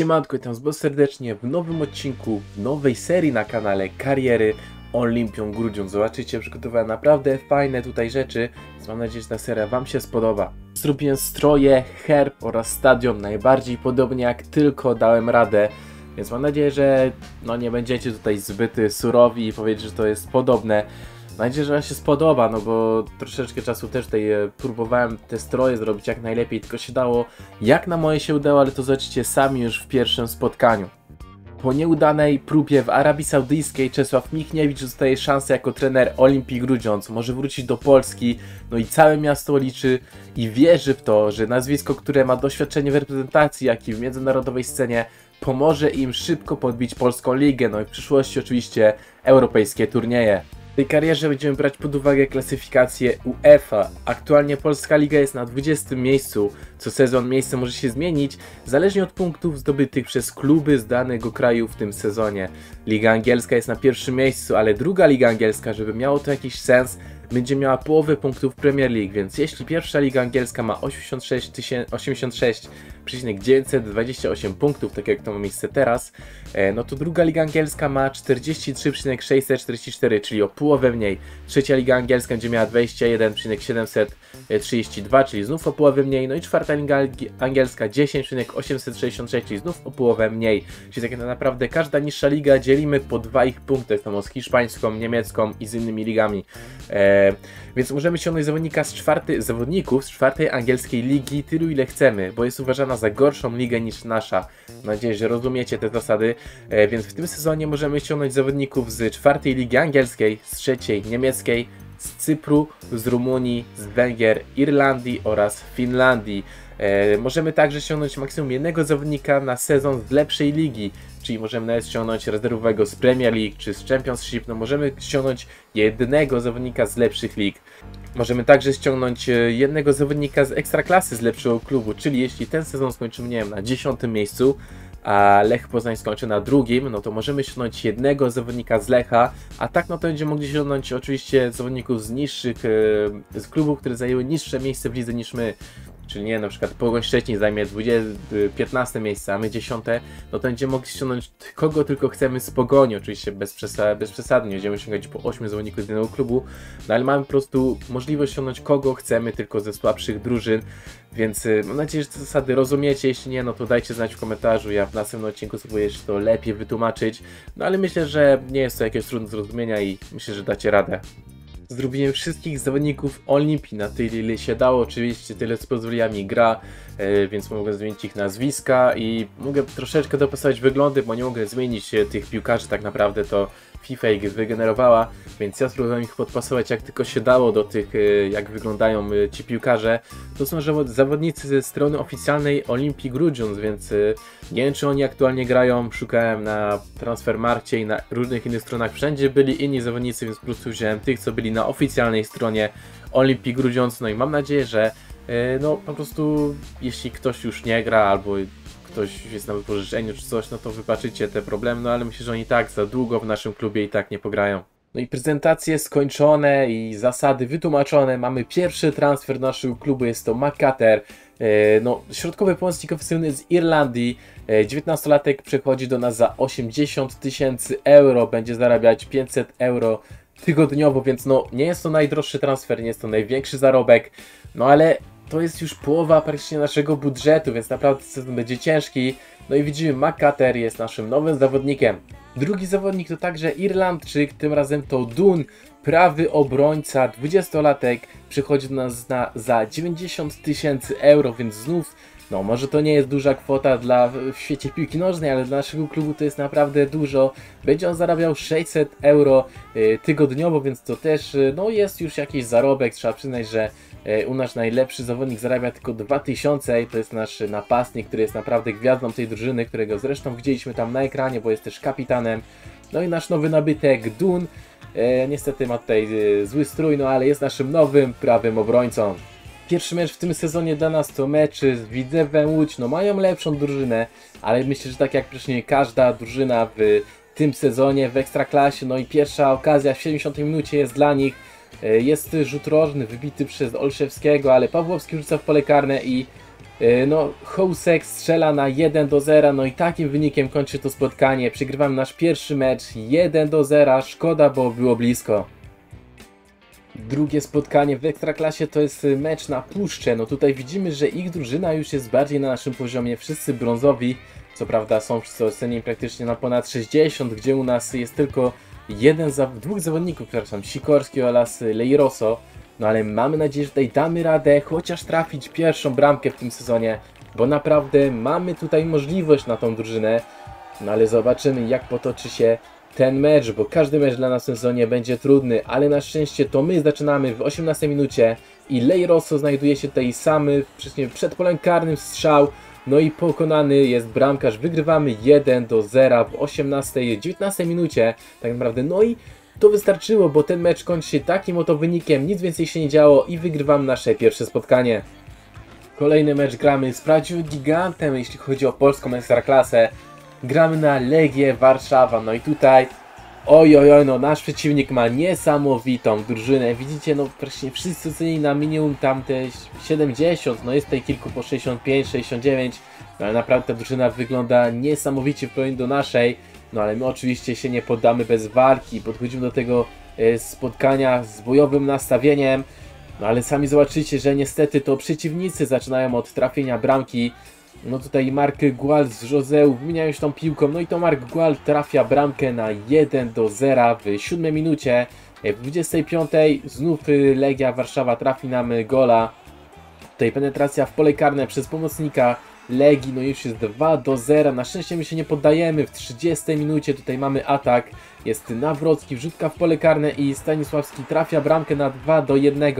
Siemanko, witam was serdecznie w nowym odcinku, w nowej serii na kanale Kariery Olimpią Grudziądz. Zobaczycie, przygotowałem naprawdę fajne tutaj rzeczy, więc mam nadzieję, że ta seria wam się spodoba. Zrobiłem stroje, herb oraz stadion najbardziej podobnie jak tylko dałem radę, więc mam nadzieję, że no nie będziecie tutaj zbyt surowi i powiedzieć, że to jest podobne. Nadzieję, że Wam się spodoba, no bo troszeczkę czasu też tutaj e, próbowałem te stroje zrobić jak najlepiej, tylko się dało jak na moje się udało, ale to zobaczycie sami już w pierwszym spotkaniu. Po nieudanej próbie w Arabii Saudyjskiej Czesław Michniewicz dostaje szansę jako trener Olimpii Grudziądz. Może wrócić do Polski, no i całe miasto liczy i wierzy w to, że nazwisko, które ma doświadczenie w reprezentacji, jak i w międzynarodowej scenie, pomoże im szybko podbić polską ligę, no i w przyszłości oczywiście europejskie turnieje. W tej karierze będziemy brać pod uwagę klasyfikację UEFA. Aktualnie Polska Liga jest na 20 miejscu. Co sezon miejsce może się zmienić, zależnie od punktów zdobytych przez kluby z danego kraju w tym sezonie. Liga Angielska jest na pierwszym miejscu, ale druga Liga Angielska, żeby miało to jakiś sens, będzie miała połowę punktów Premier League, więc jeśli pierwsza Liga Angielska ma 86, 86,928 punktów, tak jak to ma miejsce teraz, e, no to druga Liga Angielska ma 43,644, czyli o połowę mniej. Trzecia Liga Angielska będzie miała 21,732, czyli znów o połowę mniej. No i czwarta Liga Angielska 10,866, czyli znów o połowę mniej. Czyli tak naprawdę każda niższa liga dzielimy po dwa ich punkty, samo z hiszpańską, niemiecką i z innymi ligami. E, więc możemy ściągnąć zawodnika z czwarty, zawodników z czwartej angielskiej ligi tylu ile chcemy, bo jest uważana za gorszą ligę niż nasza. Mam nadzieję, że rozumiecie te zasady. E, więc w tym sezonie możemy ściągnąć zawodników z czwartej ligi angielskiej, z trzeciej niemieckiej, z Cypru, z Rumunii, z Węgier, Irlandii oraz Finlandii. E, możemy także ściągnąć maksimum jednego zawodnika na sezon z lepszej ligi, czyli możemy nawet ściągnąć rezerwowego z Premier League czy z Championship, no możemy ściągnąć jednego zawodnika z lepszych lig. Możemy także ściągnąć e, jednego zawodnika z ekstraklasy z lepszego klubu, czyli jeśli ten sezon skończymy, nie wiem, na dziesiątym miejscu, a Lech Poznań skończy na drugim, no to możemy ściągnąć jednego zawodnika z Lecha, a tak no to będziemy mogli ściągnąć oczywiście zawodników z niższych, e, z klubów, które zajęły niższe miejsce w lidze niż my. Czyli nie, na przykład Pogoń Szczecin zajmie 20, 15 miejsce, a my 10, no to będziemy mogli ściągnąć kogo tylko chcemy z Pogoni, oczywiście bez, przesady, bez przesady, nie będziemy ściągać po 8 zawodników z jednego klubu, no ale mamy po prostu możliwość ściągnąć kogo chcemy tylko ze słabszych drużyn, więc y, mam nadzieję, że te zasady rozumiecie, jeśli nie, no to dajcie znać w komentarzu, ja w następnym odcinku spróbuję jeszcze to lepiej wytłumaczyć, no ale myślę, że nie jest to jakieś trudne zrozumienia i myślę, że dacie radę. Zrobiłem wszystkich zawodników Olimpii na tyle ile się dało, oczywiście tyle co pozwoliła mi gra, e, więc mogę zmienić ich nazwiska i mogę troszeczkę dopasować wyglądy, bo nie mogę zmienić e, tych piłkarzy tak naprawdę to FIFA ich wygenerowała, więc ja spróbowałem ich podpasować jak tylko się dało do tych, e, jak wyglądają ci piłkarze. To są zawodnicy ze strony oficjalnej Olimpii Grudziądz, więc nie wiem czy oni aktualnie grają, szukałem na Transfermarkcie i na różnych innych stronach, wszędzie byli inni zawodnicy, więc po prostu wziąłem tych, co byli na oficjalnej stronie Olimpii Grudziądz, no i mam nadzieję, że no po prostu jeśli ktoś już nie gra albo ktoś jest na wypożyczeniu czy coś, no to wybaczycie te problemy, no ale myślę, że oni tak za długo w naszym klubie i tak nie pograją. No i prezentacje skończone i zasady wytłumaczone. Mamy pierwszy transfer naszego klubu, jest to Makater. No, środkowy pomocnik ofensywny z Irlandii. 19-latek przychodzi do nas za 80 tysięcy euro, będzie zarabiać 500 euro tygodniowo, więc no nie jest to najdroższy transfer, nie jest to największy zarobek, no ale to jest już połowa praktycznie naszego budżetu, więc naprawdę sezon będzie ciężki. No i widzimy, McCater jest naszym nowym zawodnikiem. Drugi zawodnik to także Irlandczyk, tym razem to Dun, prawy obrońca, 20-latek, przychodzi do nas na, za 90 tysięcy euro, więc znów no, może to nie jest duża kwota dla w świecie piłki nożnej, ale dla naszego klubu to jest naprawdę dużo. Będzie on zarabiał 600 euro y, tygodniowo, więc to też y, no, jest już jakiś zarobek. Trzeba przyznać, że u nas najlepszy zawodnik zarabia tylko 2000 i to jest nasz napastnik, który jest naprawdę gwiazdą tej drużyny, którego zresztą widzieliśmy tam na ekranie, bo jest też kapitanem. No i nasz nowy nabytek Dun. niestety ma tutaj zły strój, no ale jest naszym nowym prawym obrońcą. Pierwszy mecz w tym sezonie dla nas to mecz z Widzewem Łódź. No mają lepszą drużynę, ale myślę, że tak jak wcześniej każda drużyna w tym sezonie w Ekstraklasie, no i pierwsza okazja w 70 minucie jest dla nich. E, jest rzut rożny wybity przez Olszewskiego, ale Pawłowski rzuca w pole karne i E, No, Housek strzela na 1 do 0, no i takim wynikiem kończy to spotkanie. Przegrywamy nasz pierwszy mecz 1 do 0, szkoda, bo było blisko. Drugie spotkanie w Ekstraklasie to jest y, mecz na puszczę. No tutaj widzimy, że ich drużyna już jest bardziej na naszym poziomie. Wszyscy brązowi, co prawda są wszyscy ocenieni praktycznie na ponad 60, gdzie u nas jest tylko jeden, za, dwóch zawodników, przepraszam, Sikorski oraz y, Leiroso. No ale mamy nadzieję, że tutaj damy radę chociaż trafić pierwszą bramkę w tym sezonie, bo naprawdę mamy tutaj możliwość na tą drużynę. No ale zobaczymy jak potoczy się ten mecz, bo każdy mecz dla nas w sezonie będzie trudny, ale na szczęście to my zaczynamy w 18 minucie i Leiroso znajduje się tutaj samy przed polem karnym strzał, no i pokonany jest bramkarz, wygrywamy 1 do 0 w 18, 19 minucie tak naprawdę, no i to wystarczyło, bo ten mecz kończy się takim oto wynikiem, nic więcej się nie działo i wygrywam nasze pierwsze spotkanie. Kolejny mecz gramy z prawdziwym gigantem, jeśli chodzi o polską ekstraklasę. Gramy na Legię Warszawa, no i tutaj oj, oj, oj, no nasz przeciwnik ma niesamowitą drużynę. Widzicie, no praktycznie wszyscy ocenili na minimum tamte 70, no jest tutaj kilku po 65, 69, no ale naprawdę ta drużyna wygląda niesamowicie w porównaniu do naszej. No ale my oczywiście się nie poddamy bez walki, podchodzimy do tego e, spotkania z bojowym nastawieniem. No ale sami zobaczycie, że niestety to przeciwnicy zaczynają od trafienia bramki. No tutaj Mark Gual z Joseu wymieniają się tą piłką, no i to Mark Gual trafia bramkę na 1 do 0 w 7 minucie. W 25 znów Legia Warszawa trafi nam gola. Tutaj penetracja w pole karne przez pomocnika Legii, no już jest 2 do 0. Na szczęście my się nie poddajemy. W 30 minucie tutaj mamy atak. Jest Nawrocki, wrzutka w pole karne i Stanisławski trafia bramkę na 2 do 1.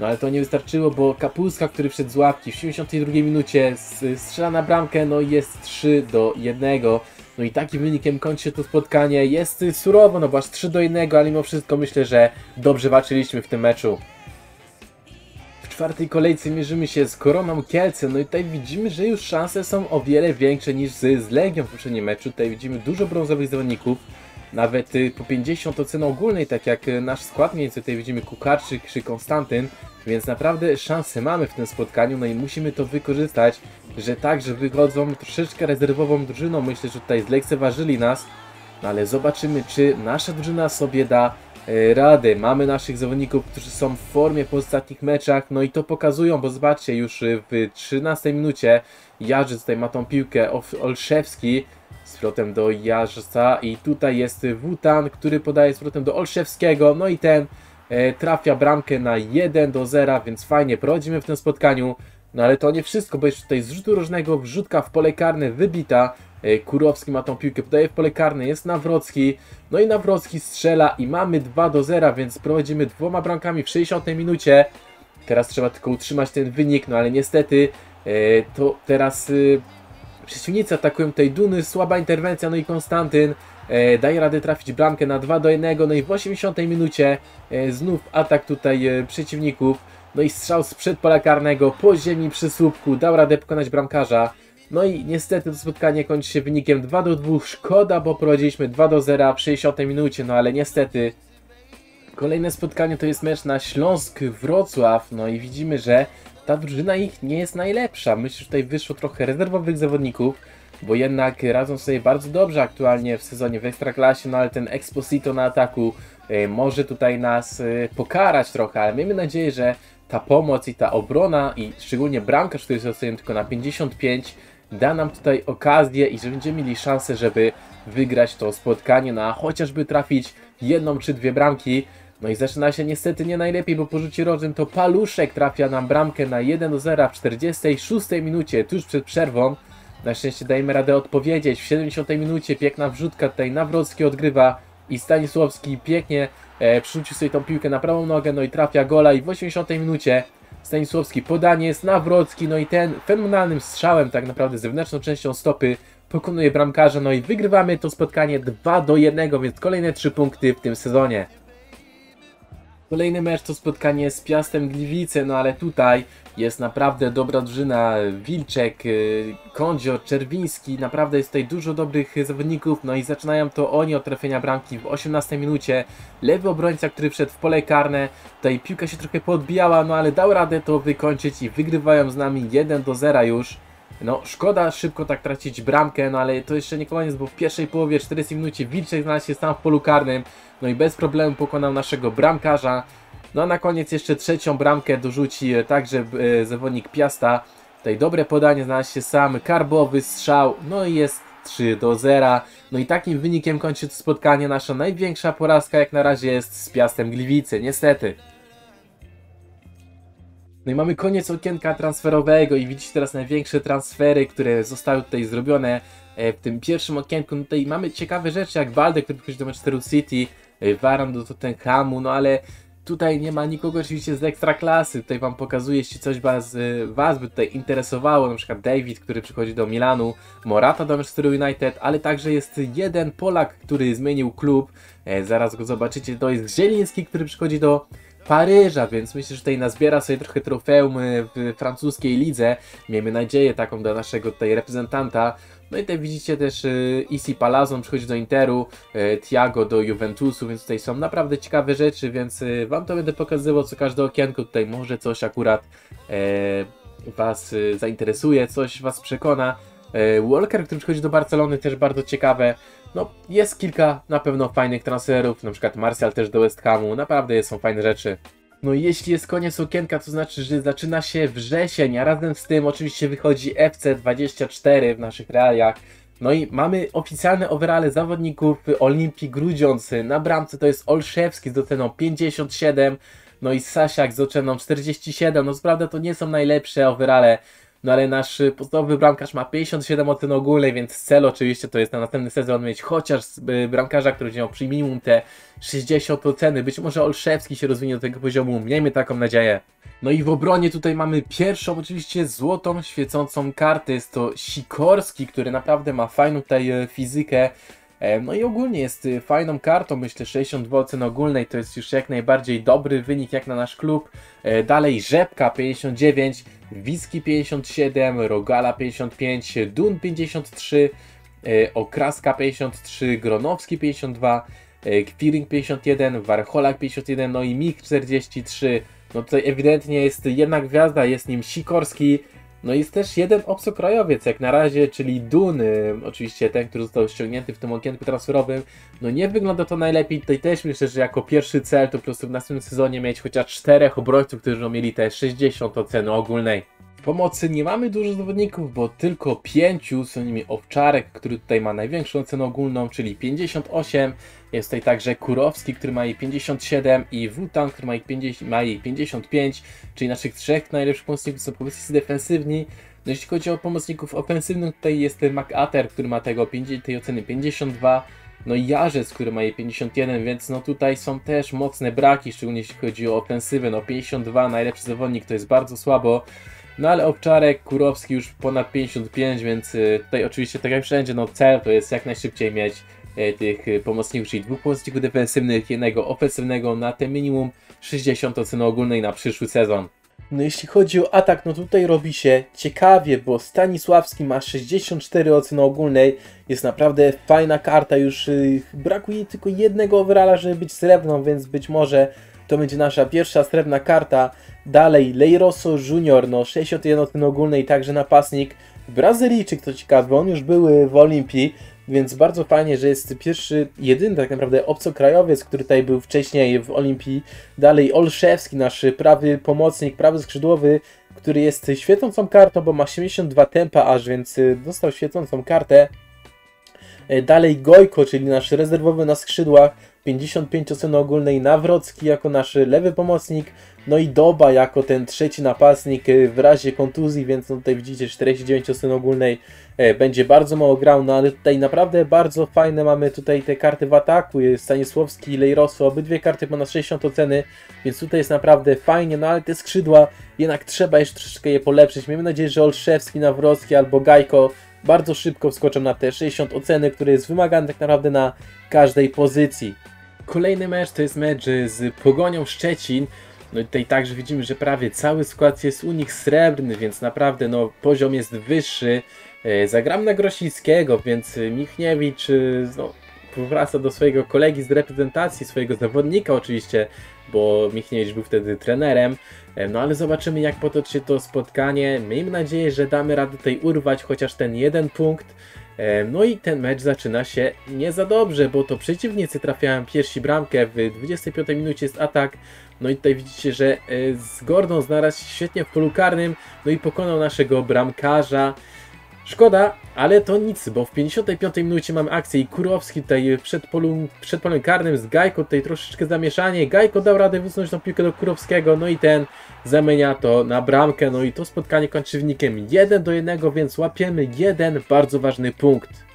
No ale to nie wystarczyło, bo Kapulska, który wszedł z ławki w 72 minucie strzela na bramkę, no jest 3 do 1. No i takim wynikiem kończy się to spotkanie. Jest surowo, no bo aż 3 do 1, ale mimo wszystko myślę, że dobrze walczyliśmy w tym meczu. W czwartej kolejce mierzymy się z Koroną Kielce, no i tutaj widzimy, że już szanse są o wiele większe niż z, z Legią w poprzednim meczu. Tutaj widzimy dużo brązowych zawodników, nawet y, po 50 oceny ogólnej, tak jak y, nasz skład mniej więcej tutaj widzimy Kukarczyk czy Konstantyn, więc naprawdę szanse mamy w tym spotkaniu, no i musimy to wykorzystać, że tak, że wychodzą troszeczkę rezerwową drużyną, myślę, że tutaj zlekceważyli nas, no ale zobaczymy, czy nasza drużyna sobie da e, radę. Mamy naszych zawodników, którzy są w formie po ostatnich meczach, no i to pokazują, bo zobaczcie, już y, w 13 minucie Jarzy tutaj ma tą piłkę, Olszewski z do Jarza i tutaj jest Wutan, który podaje z do Olszewskiego, no i ten e, trafia bramkę na 1 do 0, więc fajnie prowadzimy w tym spotkaniu. No ale to nie wszystko, bo jeszcze tutaj z rzutu różnego wrzutka w pole karne wybita. E, Kurowski ma tą piłkę, podaje w pole karne, jest Nawrocki. No i Nawrocki strzela i mamy 2 do 0, więc prowadzimy dwoma bramkami w 60 minucie. Teraz trzeba tylko utrzymać ten wynik, no ale niestety e, to teraz e, przeciwnicy atakują tej Duny, słaba interwencja, no i Konstantyn e, daje radę trafić bramkę na 2 do 1, no i w 80 minucie e, znów atak tutaj e, przeciwników, no i strzał sprzed pola karnego po ziemi przy słupku, dał radę pokonać bramkarza. No i niestety to spotkanie kończy się wynikiem 2 do 2. Szkoda, bo prowadziliśmy 2 do 0 w 60 minucie, no ale niestety Kolejne spotkanie to jest mecz na Śląsk-Wrocław, no i widzimy, że ta drużyna ich nie jest najlepsza. Myślę, że tutaj wyszło trochę rezerwowych zawodników, bo jednak radzą sobie bardzo dobrze aktualnie w sezonie w Ekstraklasie, no ale ten Exposito na ataku e, może tutaj nas e, pokarać trochę, ale miejmy nadzieję, że ta pomoc i ta obrona i szczególnie bramkarz, który jest oceniony tylko na 55 da nam tutaj okazję i że będziemy mieli szansę, żeby wygrać to spotkanie, no a chociażby trafić jedną czy dwie bramki. No i zaczyna się niestety nie najlepiej, bo po rzucie rożnym to Paluszek trafia nam bramkę na 1 do 0 w 46 minucie, tuż przed przerwą. Na szczęście dajemy radę odpowiedzieć. W 70 minucie piękna wrzutka tutaj Nawrocki odgrywa i Stanisławski pięknie e, przerzucił sobie tą piłkę na prawą nogę, no i trafia gola i w 80 minucie Stanisławski podanie jest Nawrocki, no i ten fenomenalnym strzałem tak naprawdę zewnętrzną częścią stopy pokonuje bramkarza, no i wygrywamy to spotkanie 2 do 1, więc kolejne 3 punkty w tym sezonie. Kolejny mecz to spotkanie z Piastem Gliwice, no ale tutaj Jest naprawdę dobra drużyna, Wilczek, y, Kądzior, Czerwiński, naprawdę jest tutaj dużo dobrych zawodników, no i zaczynają to oni od trafienia bramki w 18 minucie. Lewy obrońca, który wszedł w pole karne, tutaj piłka się trochę podbijała, no ale dał radę to wykończyć i wygrywają z nami 1 do 0 już. No, szkoda szybko tak tracić bramkę, no ale to jeszcze nie koniec, bo w pierwszej połowie 40 minucie Wilczek znalazł się sam w polu karnym, no i bez problemu pokonał naszego bramkarza. No a na koniec jeszcze trzecią bramkę dorzuci e, także e, zawodnik Piasta. Tutaj dobre podanie, znalazł się sam, karbowy strzał, no i jest 3 do 0. No i takim wynikiem kończy to spotkanie. Nasza największa porażka jak na razie jest z Piastem Gliwice, niestety. No i mamy koniec okienka transferowego i widzicie teraz największe transfery, które zostały tutaj zrobione e, w tym pierwszym okienku. No tutaj mamy ciekawe rzeczy jak Balde, który przychodzi do Manchesteru City, Varan do Tottenhamu, no ale Tutaj nie ma nikogo oczywiście z ekstra klasy. Tutaj wam pokazuję, jeśli coś was, y, was by tutaj interesowało, na przykład David, który przychodzi do Milanu, Morata do Manchester United, ale także jest jeden Polak, który zmienił klub. E, zaraz go zobaczycie. To jest Zieliński, który przychodzi do Paryża, więc myślę, że tutaj nazbiera sobie trochę trofeum y, w francuskiej lidze. Miejmy nadzieję taką dla naszego tutaj reprezentanta. No i tutaj widzicie też y, Isi Palazon przychodzi do Interu, y, Tiago do Juventusu, więc tutaj są naprawdę ciekawe rzeczy, więc Wam to będę pokazywał co każde okienko, tutaj może coś akurat Was zainteresuje, coś Was przekona. Walker, który przychodzi do Barcelony, też bardzo ciekawe. No, jest kilka na pewno fajnych transferów, na przykład Martial też do West Hamu, naprawdę są fajne rzeczy. No i jeśli jest koniec okienka, to znaczy, że zaczyna się wrzesień, a razem z tym oczywiście wychodzi FC24 w naszych realiach. No i mamy oficjalne overale zawodników Olimpii Grudziąc. Na bramce to jest Olszewski z oceną 57, no i Sasiak z oceną 47. No prawda to nie są najlepsze overale no ale nasz podstawowy bramkarz ma 57 ocen ogólnej, więc cel oczywiście to jest na następny sezon mieć chociaż y, bramkarza, który miał przy minimum te 60 oceny. Być może Olszewski się rozwinie do tego poziomu, miejmy taką nadzieję. No i w obronie tutaj mamy pierwszą oczywiście złotą świecącą kartę. Jest to Sikorski, który naprawdę ma fajną tutaj y, fizykę. E, no i ogólnie jest fajną kartą, myślę 62 ocen ogólnej to jest już jak najbardziej dobry wynik jak na nasz klub. E, dalej Rzepka 59, Wiski 57, Rogala 55, Dun 53, e, Okraska 53, Gronowski 52, Kwiring 51, Warcholak 51, no i Mik 43. No tutaj ewidentnie jest jedna gwiazda, jest nim Sikorski. No jest też jeden obcokrajowiec jak na razie, czyli Dun, oczywiście ten, który został ściągnięty w tym okienku transferowym. No nie wygląda to najlepiej, tutaj też myślę, że jako pierwszy cel to po prostu w następnym sezonie mieć chociaż czterech obrońców, którzy mieli te 60 oceny ogólnej pomocy nie mamy dużo zawodników, bo tylko pięciu, są nimi Owczarek, który tutaj ma największą cenę ogólną, czyli 58. Jest tutaj także Kurowski, który ma jej 57 i Wutan, który ma jej, 50, ma jej 55, czyli naszych trzech najlepszych pomocników są pomocnicy defensywni. No jeśli chodzi o pomocników ofensywnych, tutaj jest McAter, który ma tego, tej oceny 52. No i Jarzec, który ma jej 51, więc no tutaj są też mocne braki, szczególnie jeśli chodzi o ofensywę. No 52, najlepszy zawodnik to jest bardzo słabo. No ale Owczarek, Kurowski już ponad 55, więc y, tutaj oczywiście tak jak wszędzie, no cel to jest jak najszybciej mieć tych y, pomocników, czyli dwóch pomocników defensywnych, jednego ofensywnego na te minimum 60 oceny ogólnej na przyszły sezon. No jeśli chodzi o atak, no tutaj robi się ciekawie, bo Stanisławski ma 64 oceny ogólnej, jest naprawdę fajna karta, już brakuje tylko jednego overalla, żeby być srebrną, więc być może to będzie nasza pierwsza srebrna karta. Dalej, Leiroso Junior, no 61 oceny ogólnej, także napastnik. Brazylijczyk, to ciekawe, on już był w Olimpii, więc bardzo fajnie, że jest pierwszy, jedyny tak naprawdę obcokrajowiec, który tutaj był wcześniej w Olimpii. Dalej Olszewski, nasz prawy pomocnik, prawy skrzydłowy, który jest świecącą kartą, bo ma 72 tempa aż, więc dostał świecącą kartę. E, dalej Gojko, czyli nasz rezerwowy na skrzydłach, 55 oceny ogólnej, Nawrocki jako nasz lewy pomocnik, no i Doba jako ten trzeci napastnik e, w razie kontuzji, więc no tutaj widzicie 49 oceny ogólnej, e, będzie bardzo mało grał, no ale tutaj naprawdę bardzo fajne mamy tutaj te karty w ataku, jest Stanisławski i Lejrosu, obydwie karty ponad 60 oceny, więc tutaj jest naprawdę fajnie, no ale te skrzydła jednak trzeba jeszcze troszeczkę je polepszyć, miejmy nadzieję, że Olszewski, Nawrocki albo Gajko bardzo szybko wskoczą na te 60 oceny, które jest wymagane tak naprawdę na każdej pozycji. Kolejny mecz to jest mecz z Pogonią Szczecin. No i tutaj także widzimy, że prawie cały skład jest u nich srebrny, więc naprawdę no, poziom jest wyższy. E, zagram na Grosickiego, więc Michniewicz no, powraca do swojego kolegi z reprezentacji, swojego zawodnika oczywiście, bo Michniewicz był wtedy trenerem. E, no ale zobaczymy jak potoczy się to spotkanie. Miejmy nadzieję, że damy radę tutaj urwać chociaż ten jeden punkt. E, no i ten mecz zaczyna się nie za dobrze, bo to przeciwnicy trafiają pierwsi bramkę, w 25 minucie jest atak, no i tutaj widzicie, że e, z Gordon znalazł się świetnie w polu karnym, no i pokonał naszego bramkarza. Szkoda, ale to nic, bo w 55 minucie mamy akcję i Kurowski tutaj przed, polu, przed polem karnym z Gajko tutaj troszeczkę zamieszanie. Gajko dał radę wysunąć tą piłkę do Kurowskiego, no i ten zamienia to na bramkę, no i to spotkanie kończy wynikiem 1 do 1, więc łapiemy jeden bardzo ważny punkt.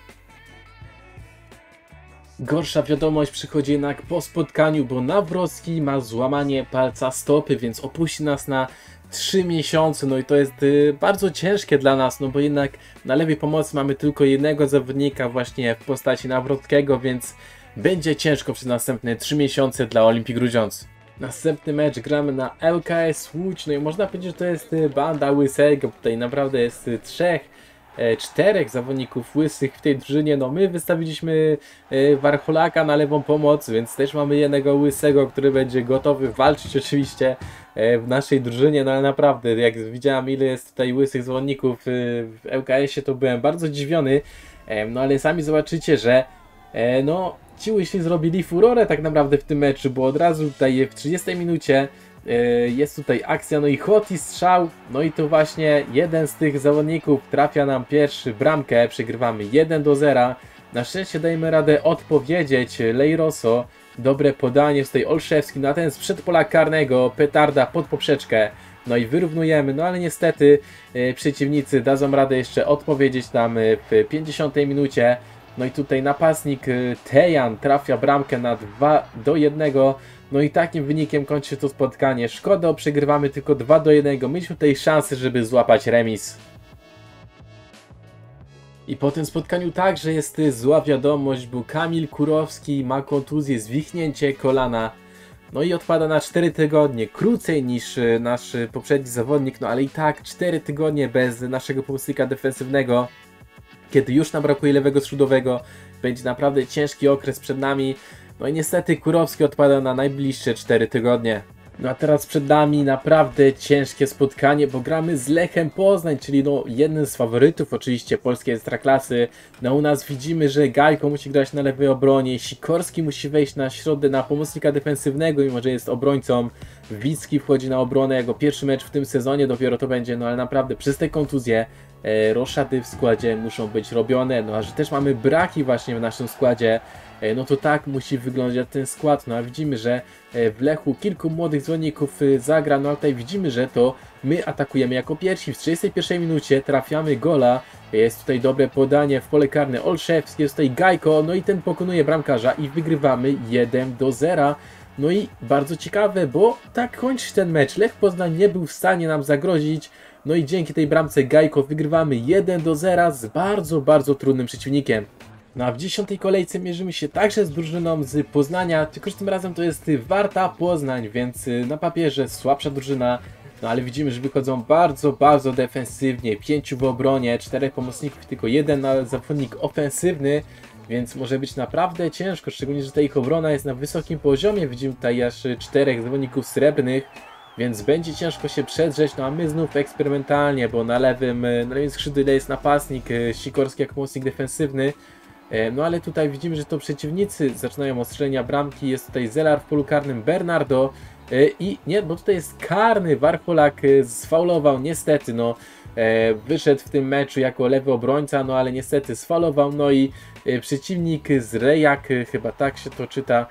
Gorsza wiadomość przychodzi jednak po spotkaniu, bo Nawrocki ma złamanie palca stopy, więc opuści nas na 3 miesiące, no i to jest y, bardzo ciężkie dla nas, no bo jednak na lewej pomocy mamy tylko jednego zawodnika właśnie w postaci Nawrotkiego, więc będzie ciężko przez następne 3 miesiące dla Olimpii Grudziądz. Następny mecz gramy na LKS Łódź, no i można powiedzieć, że to jest y, banda łysego, tutaj naprawdę jest y, trzech czterech zawodników łysych w tej drużynie. No my wystawiliśmy e, Warcholaka na lewą pomoc, więc też mamy jednego łysego, który będzie gotowy walczyć oczywiście e, w naszej drużynie, no ale naprawdę, jak widziałem ile jest tutaj łysych zawodników w LKS-ie, to byłem bardzo dziwiony, no ale sami zobaczycie, że no ci łysi zrobili furorę tak naprawdę w tym meczu, bo od razu tutaj w 30 minucie E, jest tutaj akcja, no i chłot i strzał, no i to właśnie jeden z tych zawodników trafia nam pierwszy bramkę, przegrywamy 1 do 0. Na szczęście dajemy radę odpowiedzieć Lejroso, dobre podanie z tej Olszewski na ten sprzed pola karnego, petarda pod poprzeczkę, no i wyrównujemy, no ale niestety e, przeciwnicy dadzą radę jeszcze odpowiedzieć tam w 50 minucie. No i tutaj napastnik e, Tejan trafia bramkę na 2 do 1. No i takim wynikiem kończy się to spotkanie. Szkoda, przegrywamy tylko 2 do 1. Mieliśmy tutaj szansę, żeby złapać remis. I po tym spotkaniu także jest zła wiadomość, bo Kamil Kurowski ma kontuzję, zwichnięcie kolana. No i odpada na 4 tygodnie, krócej niż e, nasz poprzedni zawodnik, no ale i tak 4 tygodnie bez naszego pomocnika defensywnego. Kiedy już nam brakuje lewego skrzydłowego, będzie naprawdę ciężki okres przed nami. No i niestety Kurowski odpada na najbliższe 4 tygodnie. No a teraz przed nami naprawdę ciężkie spotkanie, bo gramy z Lechem Poznań, czyli no jednym z faworytów oczywiście polskiej ekstraklasy. No u nas widzimy, że Gajko musi grać na lewej obronie, Sikorski musi wejść na środek na pomocnika defensywnego, mimo że jest obrońcą. Wicki wchodzi na obronę, jego pierwszy mecz w tym sezonie dopiero to będzie, no ale naprawdę przez te kontuzje e, roszady w składzie muszą być robione, no a że też mamy braki właśnie w naszym składzie, no to tak musi wyglądać ten skład. No a widzimy, że e, w Lechu kilku młodych dzwonników e, zagra, no a tutaj widzimy, że to my atakujemy jako pierwsi. W 31 minucie trafiamy gola, jest tutaj dobre podanie w pole karne Olszewski, jest tutaj Gajko, no i ten pokonuje bramkarza i wygrywamy 1 do 0. No i bardzo ciekawe, bo tak kończy ten mecz. Lech Poznań nie był w stanie nam zagrozić. No i dzięki tej bramce Gajko wygrywamy 1 do 0 z bardzo, bardzo trudnym przeciwnikiem. No a w dziesiątej kolejce mierzymy się także z drużyną z Poznania, tylko że tym razem to jest Warta Poznań, więc y, na papierze słabsza drużyna, no ale widzimy, że wychodzą bardzo, bardzo defensywnie, pięciu w obronie, czterech pomocników, tylko jeden zawodnik ofensywny, więc może być naprawdę ciężko, szczególnie, że ta ich obrona jest na wysokim poziomie, widzimy tutaj aż czterech zawodników srebrnych, więc będzie ciężko się przedrzeć, no a my znów eksperymentalnie, bo na lewym, y, na lewym skrzydle jest napastnik y, Sikorski jako pomocnik defensywny, no ale tutaj widzimy, że to przeciwnicy zaczynają ostrzelenia bramki. Jest tutaj Zelar w polu karnym, Bernardo e, i nie, bo tutaj jest karny. Warcholak e, sfaulował niestety, no wyszedł w tym meczu jako lewy obrońca, no ale niestety sfaulował, no i przeciwnik z Rejak, chyba tak się to czyta,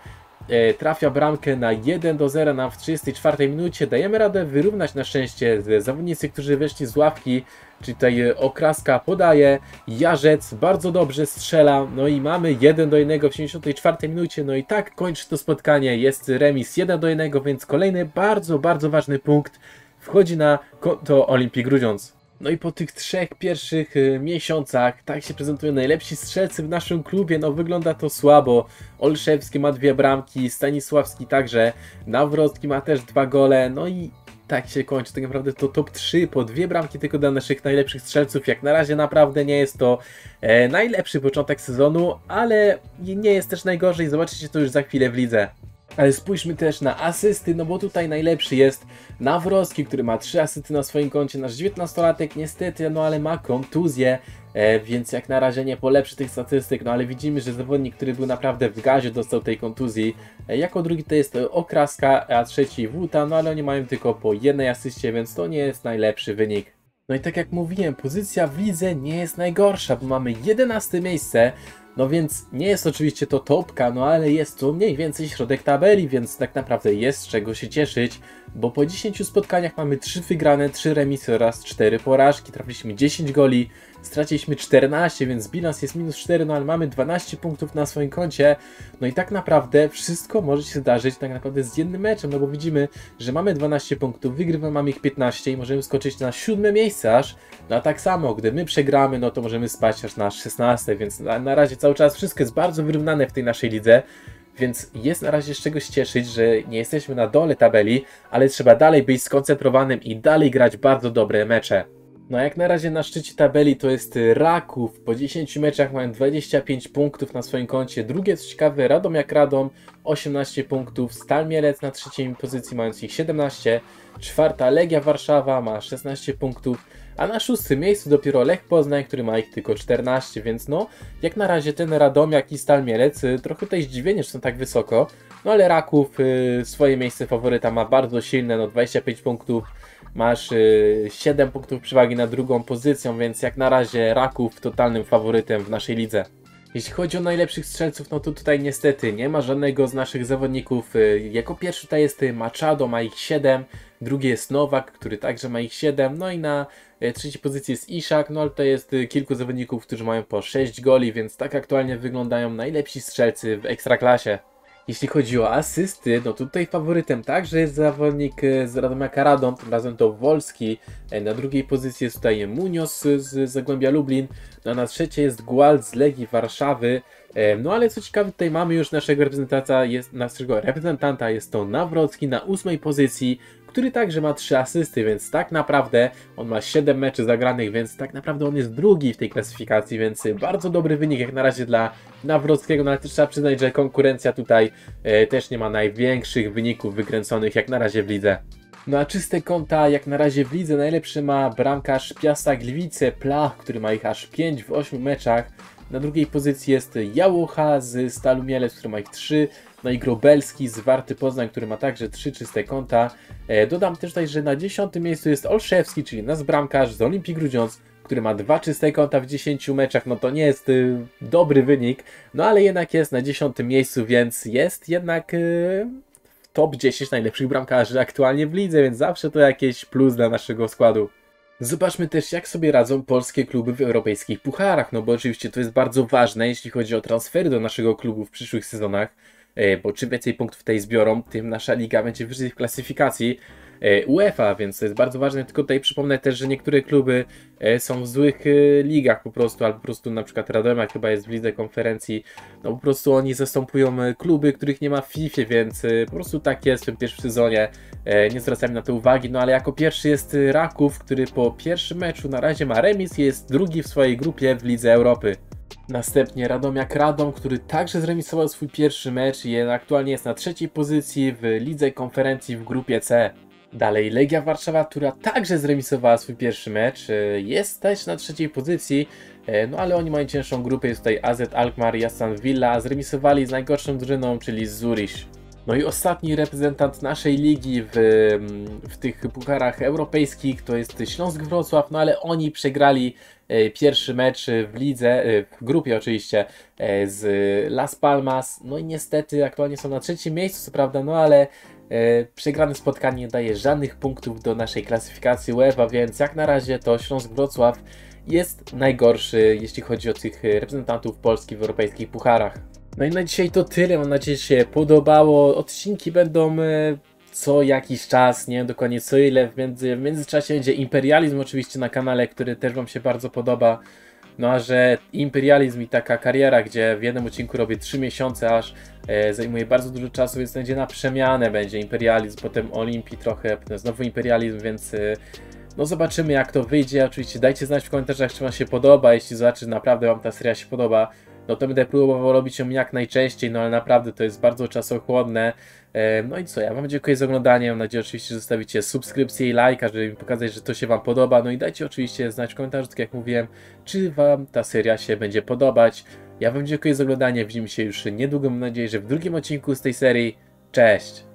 trafia bramkę na 1 do 0 na w 34 minucie. Dajemy radę wyrównać na szczęście zawodnicy, którzy weszli z ławki Czyli tutaj e, okraska podaje, Jarzec bardzo dobrze strzela, no i mamy 1 do 1 w 74 minucie, no i tak kończy to spotkanie, jest remis 1 do 1, więc kolejny bardzo, bardzo ważny punkt wchodzi na konto Olimpii Grudziądz. No i po tych trzech pierwszych y, miesiącach tak się prezentują najlepsi strzelcy w naszym klubie. No wygląda to słabo. Olszewski ma dwie bramki, Stanisławski także, Nawrocki ma też dwa gole. No i tak się kończy tak naprawdę to top 3 po dwie bramki tylko dla naszych najlepszych strzelców. Jak na razie naprawdę nie jest to e, najlepszy początek sezonu, ale nie jest też najgorzej. Zobaczycie to już za chwilę w lidze. Ale spójrzmy też na asysty, no bo tutaj najlepszy jest Nawrowski, który ma 3 asysty na swoim koncie. Nasz 19-latek niestety, no ale ma kontuzję, e, więc jak na razie nie polepszy tych statystyk, no ale widzimy, że zawodnik, który był naprawdę w gazie, dostał tej kontuzji. E, jako drugi to jest Okraska, a trzeci Wuta, no ale oni mają tylko po jednej asyście, więc to nie jest najlepszy wynik. No i tak jak mówiłem, pozycja w lidze nie jest najgorsza, bo mamy 11 miejsce, no więc nie jest oczywiście to topka, no ale jest to mniej więcej środek tabeli, więc tak naprawdę jest z czego się cieszyć, bo po 10 spotkaniach mamy 3 wygrane, 3 remisy oraz 4 porażki, trafiliśmy 10 goli, straciliśmy 14, więc bilans jest minus 4, no ale mamy 12 punktów na swoim koncie. No i tak naprawdę wszystko może się zdarzyć tak naprawdę z jednym meczem, no bo widzimy, że mamy 12 punktów, wygrywamy, mamy ich 15 i możemy skoczyć na siódme miejsce aż. No a tak samo, gdy my przegramy, no to możemy spać aż na 16, więc na, na razie cały czas wszystko jest bardzo wyrównane w tej naszej lidze. Więc jest na razie z czego się cieszyć, że nie jesteśmy na dole tabeli, ale trzeba dalej być skoncentrowanym i dalej grać bardzo dobre mecze. No jak na razie na szczycie tabeli to jest Raków. Po 10 meczach mają 25 punktów na swoim koncie. Drugie co ciekawe Radomiak Radom 18 punktów. Stal Mielec na trzeciej pozycji mając ich 17. Czwarta Legia Warszawa ma 16 punktów. A na szóstym miejscu dopiero Lech Poznań, który ma ich tylko 14, więc no, jak na razie ten Radomiak i Stal Mielec, y, trochę tutaj zdziwienie, że są tak wysoko, no ale Raków y, swoje miejsce faworyta ma bardzo silne, no 25 punktów, masz 7 y, punktów przewagi na drugą pozycją, więc jak na razie Raków totalnym faworytem w naszej lidze. Jeśli chodzi o najlepszych strzelców, no to tutaj niestety nie ma żadnego z naszych zawodników. Jako pierwszy tutaj jest Machado, ma ich 7, drugi jest Nowak, który także ma ich 7, no i na E, trzeciej pozycji jest Ishak, no ale to jest e, kilku zawodników, którzy mają po 6 goli, więc tak aktualnie wyglądają najlepsi strzelcy w ekstraklasie. Jeśli chodzi o asysty, no tutaj faworytem także jest zawodnik e, z Radomiaka Radom, tym razem to Wolski. Na drugiej pozycji jest tutaj Munoz z Zagłębia Lublin, no a na trzeciej jest Gual z Legii Warszawy. No ale co ciekawe, tutaj mamy już naszego reprezentanta, jest, naszego reprezentanta, jest to Nawrocki na ósmej pozycji, który także ma 3 asysty, więc tak naprawdę on ma 7 meczy zagranych, więc tak naprawdę on jest drugi w tej klasyfikacji, więc bardzo dobry wynik jak na razie dla Nawrockiego, no ale też trzeba przyznać, że konkurencja tutaj e, też nie ma największych wyników wykręconych jak na razie w lidze. No a czyste konta jak na razie w lidze najlepszy ma bramkarz Piasta Gliwice Plach, który ma ich aż 5 w 8 meczach. Na drugiej pozycji jest Jałucha z Stalu Mielec, który ma ich 3. No i Grobelski z Warty Poznań, który ma także 3 czyste konta. E, dodam też tutaj, że na 10 miejscu jest Olszewski, czyli nasz bramkarz z Olimpii Grudziądz, który ma dwa czyste konta w 10 meczach, no to nie jest y, dobry wynik, no ale jednak jest na 10 miejscu, więc jest jednak y, top 10 najlepszych bramkarzy aktualnie w lidze, więc zawsze to jakiś plus dla naszego składu. Zobaczmy też, jak sobie radzą polskie kluby w europejskich pucharach, no bo oczywiście to jest bardzo ważne, jeśli chodzi o transfery do naszego klubu w przyszłych sezonach, e, bo czym więcej punktów tutaj zbiorą, tym nasza liga będzie wyżej w klasyfikacji. E, UEFA, więc to jest bardzo ważne. Tylko tutaj przypomnę też, że niektóre kluby e, są w złych e, ligach po prostu, albo po prostu na przykład Radomiak chyba jest w lidze konferencji, no po prostu oni zastępują kluby, których nie ma w FIFA, więc po prostu tak jest w tym pierwszym sezonie. Nie zwracamy na to uwagi, no ale jako pierwszy jest Raków, który po pierwszym meczu na razie ma remis i jest drugi w swojej grupie w Lidze Europy. Następnie Radomiak Radom, który także zremisował swój pierwszy mecz i aktualnie jest na trzeciej pozycji w Lidze Konferencji w grupie C. Dalej Legia Warszawa, która także zremisowała swój pierwszy mecz, e, jest też na trzeciej pozycji, e, no ale oni mają cięższą grupę, jest tutaj AZ Alkmaar i Aston Villa, zremisowali z najgorszą drużyną, czyli z Zurich. No i ostatni reprezentant naszej ligi w, w tych pucharach europejskich to jest Śląsk Wrocław, no ale oni przegrali e, pierwszy mecz w lidze, w grupie oczywiście, z Las Palmas. No i niestety aktualnie są na trzecim miejscu, co prawda, no ale E, przegrane spotkanie nie daje żadnych punktów do naszej klasyfikacji UEFA, więc jak na razie to Śląsk Wrocław jest najgorszy, jeśli chodzi o tych reprezentantów Polski w europejskich pucharach. No i na dzisiaj to tyle. Mam nadzieję, że się podobało. Odcinki będą e, co jakiś czas, nie wiem dokładnie co ile, w, między, w międzyczasie będzie Imperializm oczywiście na kanale, który też Wam się bardzo podoba. No a że imperializm i taka kariera, gdzie w jednym odcinku robię 3 miesiące, aż e, zajmuje bardzo dużo czasu, więc będzie na przemianę, będzie imperializm, potem Olimpii trochę, potem znowu imperializm, więc e, no zobaczymy jak to wyjdzie. Oczywiście dajcie znać w komentarzach, czy Wam się podoba, jeśli zobaczy, naprawdę Wam ta seria się podoba, no to będę próbował robić ją jak najczęściej, no ale naprawdę to jest bardzo czasochłodne. E, No i co, ja Wam dziękuję za oglądanie, mam nadzieję oczywiście, że zostawicie subskrypcję i lajka, żeby mi pokazać, że to się Wam podoba, no i dajcie oczywiście znać w komentarzu, tak jak mówiłem, czy Wam ta seria się będzie podobać. Ja Wam dziękuję za oglądanie, widzimy się już niedługo, mam nadzieję, że w drugim odcinku z tej serii. Cześć!